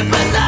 本来